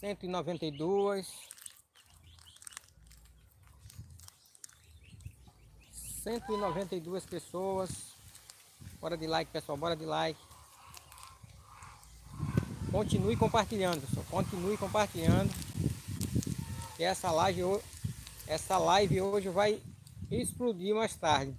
cento e noventa e duas, cento e noventa e duas pessoas. Bora de like, pessoal, bora de like. Continue compartilhando, pessoal. Continue compartilhando. Que essa live, essa live hoje vai explodir mais tarde.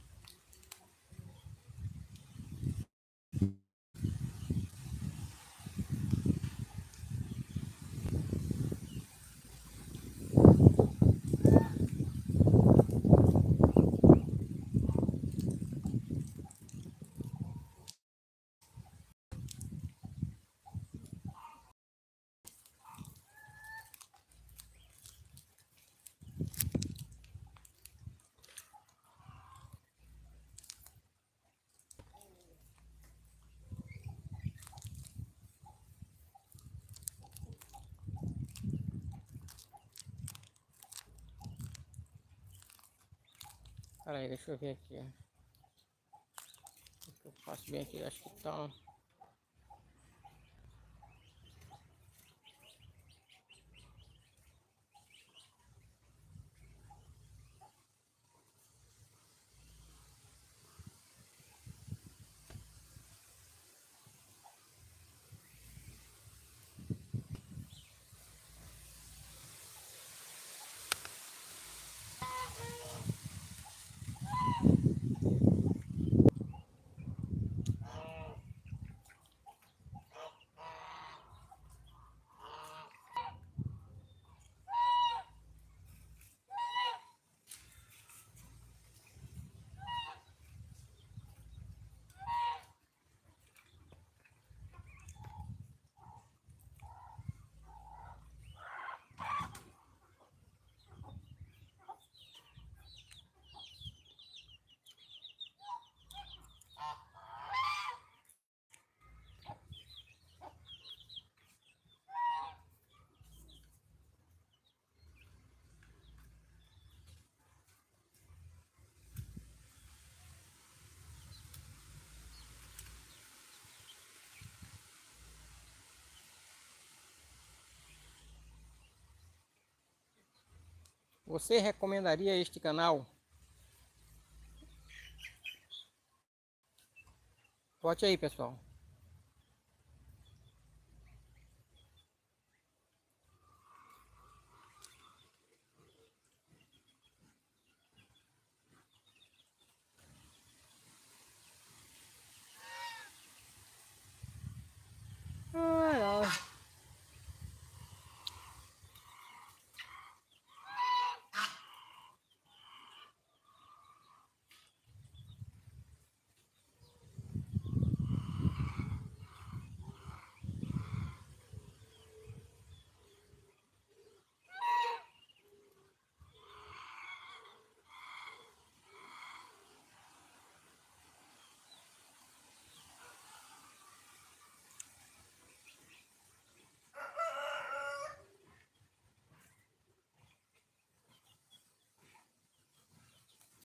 Pera aí, deixa eu ver aqui. Eu faço bem aqui, acho que tá. Você recomendaria este canal? Vote aí, pessoal.